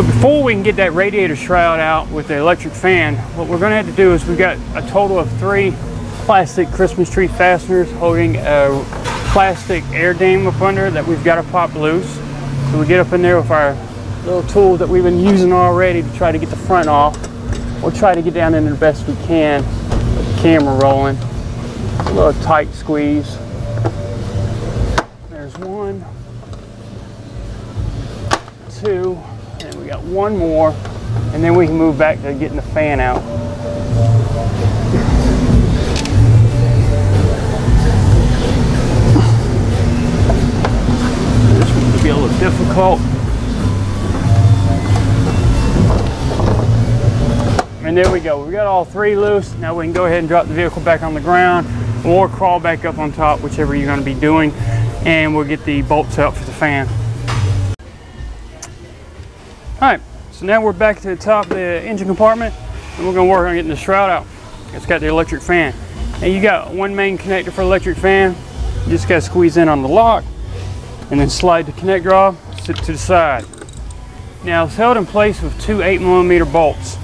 So before we can get that radiator shroud out with the electric fan, what we're going to have to do is we've got a total of three plastic Christmas tree fasteners holding a plastic air dam up under that we've got to pop loose. So we get up in there with our little tool that we've been using already to try to get the front off. We'll try to get down in there the best we can with the camera rolling. A little tight squeeze. There's one, two, got one more, and then we can move back to getting the fan out. This one will be a little difficult. And there we go. We got all three loose. Now we can go ahead and drop the vehicle back on the ground or crawl back up on top, whichever you're going to be doing. And we'll get the bolts out for the fan. All right, so now we're back to the top of the engine compartment and we're gonna work on getting the shroud out. It's got the electric fan. And you got one main connector for electric fan. You just gotta squeeze in on the lock and then slide the connector off, sit to the side. Now it's held in place with two eight millimeter bolts.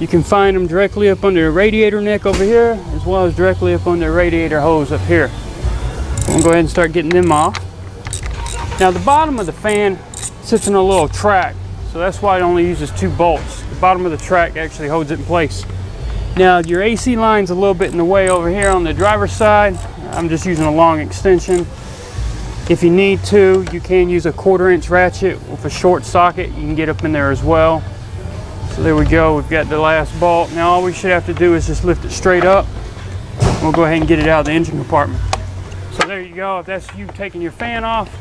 You can find them directly up under the radiator neck over here, as well as directly up on the radiator hose up here. I'm gonna go ahead and start getting them off. Now the bottom of the fan sits in a little track so that's why it only uses two bolts. The bottom of the track actually holds it in place. Now your AC line's a little bit in the way over here on the driver's side. I'm just using a long extension. If you need to, you can use a quarter inch ratchet with a short socket. You can get up in there as well. So there we go, we've got the last bolt. Now all we should have to do is just lift it straight up. We'll go ahead and get it out of the engine compartment. So there you go, if that's you taking your fan off,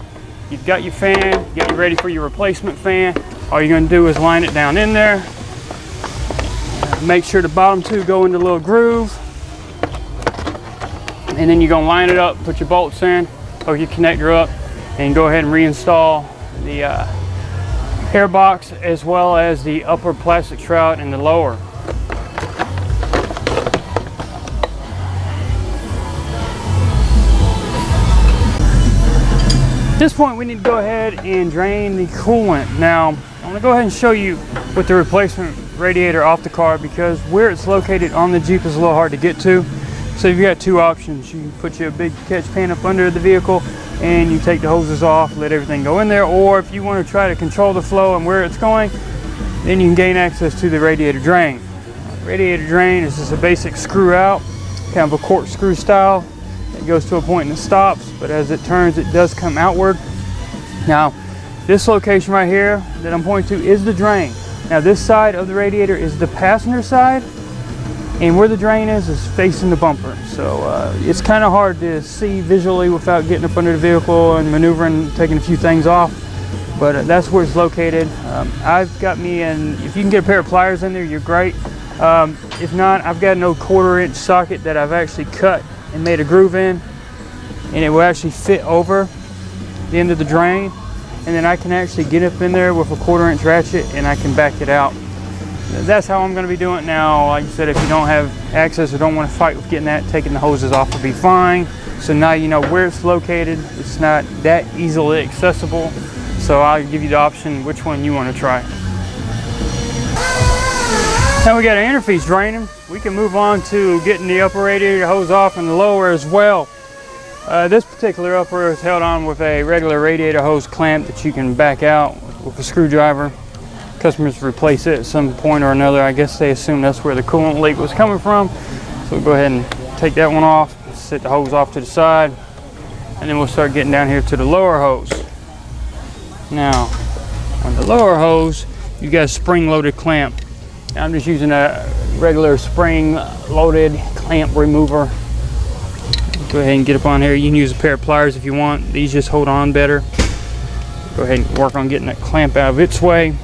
you've got your fan, getting ready for your replacement fan. All you're gonna do is line it down in there. Make sure the bottom two go in the little groove. And then you're gonna line it up, put your bolts in, hook your connector up, and go ahead and reinstall the uh, air box as well as the upper plastic shroud and the lower. At this point, we need to go ahead and drain the coolant. Now, I'm gonna go ahead and show you with the replacement radiator off the car because where it's located on the Jeep is a little hard to get to. So you've got two options. You can put your big catch pan up under the vehicle and you take the hoses off, let everything go in there. Or if you want to try to control the flow and where it's going, then you can gain access to the radiator drain. Radiator drain is just a basic screw out, kind of a corkscrew style. It goes to a point and it stops, but as it turns, it does come outward. Now, this location right here that I'm pointing to is the drain. Now, this side of the radiator is the passenger side, and where the drain is is facing the bumper. So uh, it's kind of hard to see visually without getting up under the vehicle and maneuvering, taking a few things off. But uh, that's where it's located. Um, I've got me and if you can get a pair of pliers in there, you're great. Um, if not, I've got an old quarter inch socket that I've actually cut and made a groove in and it will actually fit over the end of the drain and then I can actually get up in there with a quarter inch ratchet and I can back it out. That's how I'm going to be doing it now. Like I said, if you don't have access or don't want to fight with getting that, taking the hoses off will be fine. So now you know where it's located. It's not that easily accessible. So I'll give you the option which one you want to try. Now we got our antifreeze draining. We can move on to getting the upper radiator hose off and the lower as well. Uh, this particular upper is held on with a regular radiator hose clamp that you can back out with a screwdriver. Customers replace it at some point or another. I guess they assume that's where the coolant leak was coming from. So we'll go ahead and take that one off, set the hose off to the side, and then we'll start getting down here to the lower hose. Now, on the lower hose, you got a spring-loaded clamp. I'm just using a regular spring-loaded clamp remover. Go ahead and get up on here. You can use a pair of pliers if you want. These just hold on better. Go ahead and work on getting that clamp out of its way.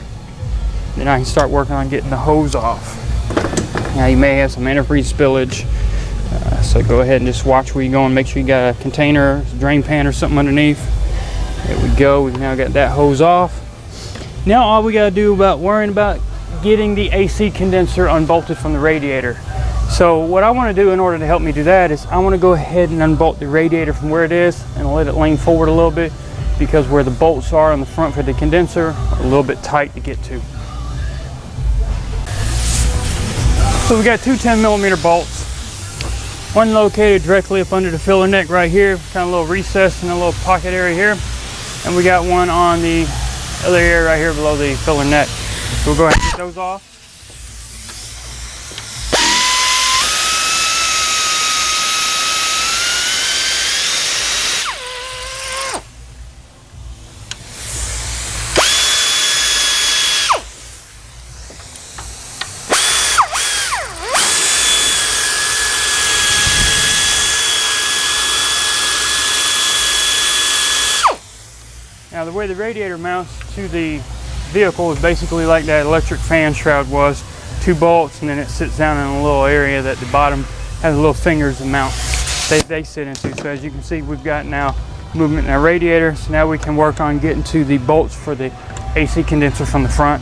Then I can start working on getting the hose off. Now you may have some antifreeze spillage. Uh, so go ahead and just watch where you're going. Make sure you got a container, drain pan or something underneath. There we go. We've now got that hose off. Now all we got to do about worrying about getting the AC condenser unbolted from the radiator. So what I want to do in order to help me do that is I want to go ahead and unbolt the radiator from where it is and let it lean forward a little bit because where the bolts are on the front for the condenser are a little bit tight to get to. So we got two 10 millimeter bolts. One located directly up under the filler neck right here, kind of a little recess and a little pocket area here. And we got one on the other area right here below the filler neck. So we'll go ahead and get those off. Now the way the radiator mounts to the vehicle is basically like that electric fan shroud was. Two bolts and then it sits down in a little area that the bottom has little fingers to mount. They, they sit into. So as you can see, we've got now movement in our radiator. So now we can work on getting to the bolts for the AC condenser from the front.